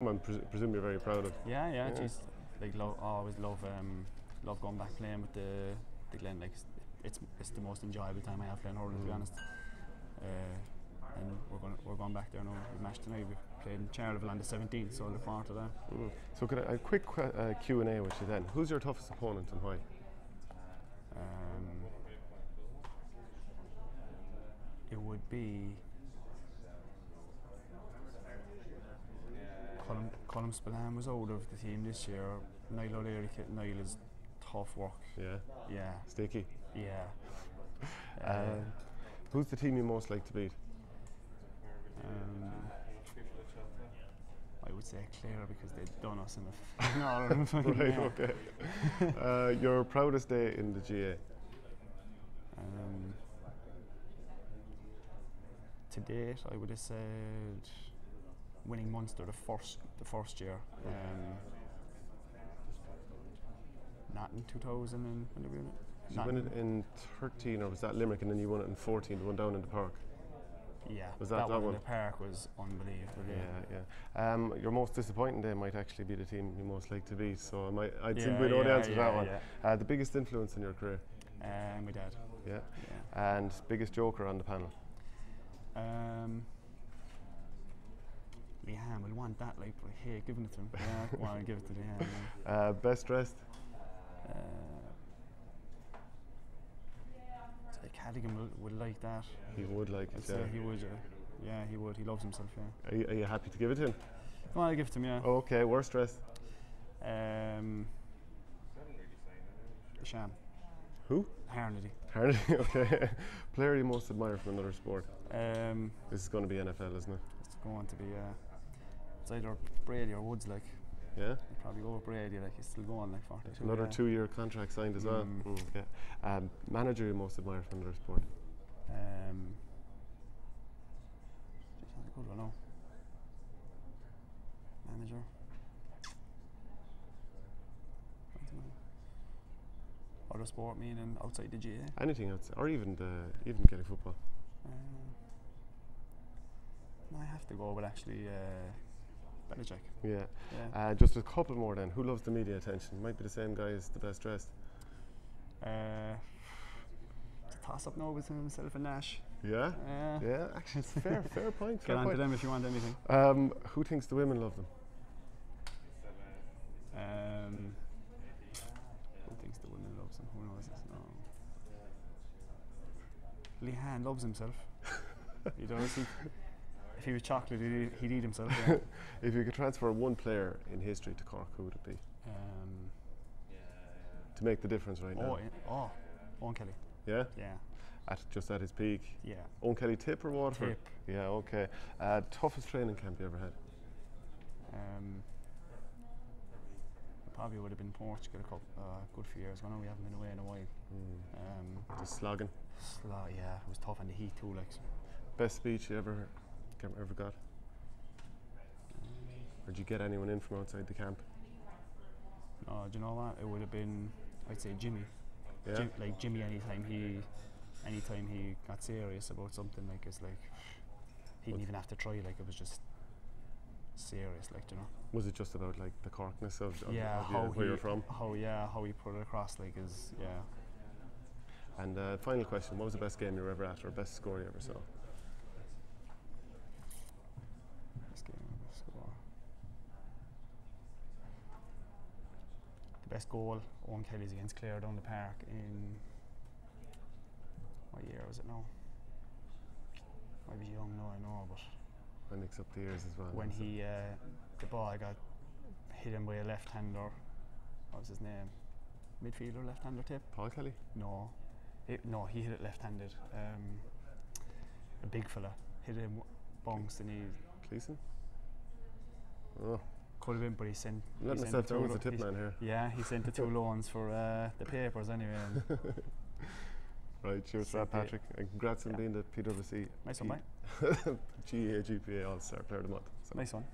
I pres- presume you're very proud of. Yeah, yeah, Yeah. geez, like lo- always love um, love going back playing with the the Glen. Like it's it's the most enjoyable time I have playing hurling, to be Mm. honest. Uh, and we're going we're going back there now. We match tonight. We played in Charleville on the 17th, so I look forward to that. Mm. So, could I, a quick uh, Q and A with you then? Who's your toughest opponent and why? Um, it would be Colin, Spillane was out of the team this year. Niall O'Leary, Niall is tough work. Yeah, Yeah, Sticky. yeah. Uh, who's the team you most like to beat? Um, I would say Clare because they've done us in the f- in right. Yeah. Okay. uh, your proudest day in the GAA? Um, to date, I would have said winning Munster the first the first year. Um, not in 2000 and when did we win it? You win it in 13 or was that Limerick and then you won it in 14, the one down in the park? Yeah, Was that that one, one? in the park was unbelievable. Yeah, Yeah, yeah. Um, your most disappointing day might actually be the team you most like to beat. So I might, I think Yeah, we know the yeah, answer to that one. Uh, the biggest influence in your career, Um, my dad. yeah, Yeah. and biggest joker on the panel. Um, Lehane will want that, like, I hate giving it to him. Yeah, want to give it to Lehane. yeah. Uh, best dressed, Uh, Cadogan would, would like that. he would like I'd it. Yeah. he would. Uh, yeah, he would. He loves himself. Yeah. Are, you, are you happy to give it to him? Come on, I'll give it to him. Yeah. Okay, worst dressed. Um, Sham. Who? Harnedy. Harnedy. Okay. Player you most admire from another sport. Um, This is going to be NFL, isn't it? it's going to be. Uh, it's either Brady or Woods. Like, Yeah. Probably go with Brady. Like, he's still going. Like, 42. Another yeah. two-year contract signed as well. Mm. Mm, okay. Um, manager you most admire from another sport. Um, geez, that's a good one. No. Manager. Other sport meaning outside the GAA. Anything else, or even the even getting football. Um, I have to go with actually uh, Yeah. Yeah. Uh, just a couple more then. Who loves the media attention? Might be the same guy as the best dressed. Uh, it's a toss up now between himself and Nash. Yeah. Uh, Yeah. Actually, it's fair. fair point. Get Fair on to them if you want anything. Um, who thinks the women love them? Um, who thinks the woman loves him? Who knows this? No. Lehane loves himself. he does. He, he was chocolate, he'd eat, he'd eat himself. Yeah. If you could transfer one player in history to Cork, who would it be? um, To make the difference right oh, now. oh, Eoin Kelly. Yeah. Yeah, At just at his peak. yeah. Eoin Kelly tip or Waterford? Tip. Yeah. Okay. Uh, toughest training camp you ever had? Um, probably would have been Portugal a couple, uh, good few years ago. Now we haven't been away in a while. Mm. Um, Just slogging. sla- yeah, it was tough in the heat too. Like. Best speech you ever ever got? Or did you get anyone in from outside the camp? no, do you know what? It would have been, I'd say Jimmy. Yeah. Jim, like Jimmy, anytime he, anytime he got serious about something, like it's like he didn't even have to try. Like it was just serious. Like do you know. Was it just about like the Corkness of, of, yeah, of how where he, you're from? How yeah, how he put it across. Like is yeah. And uh, final question: What was the best game you were ever at, or best score you ever saw? Best game, best score. The best goal, Eoin Kelly's against Clare down the park in what year was it now? I was young now, I know, but I mix up the years as well. when he uh, the ball got hit him by a left hander, what was his name? Midfielder, left hander tip? Paul Kelly. No, it, no, he hit it left handed. Um, a big fella hit him, bounced, and he Cleason. Oh, been, but he sent. Letting he sent myself the down two as a tip man here. Yeah, he sent the two loans for uh, the papers anyway. Right, cheers for that, Patrick, and congrats on Yeah. being the PwC nice one, mate. GAA GPA All Star Player of the Month. So. Nice one.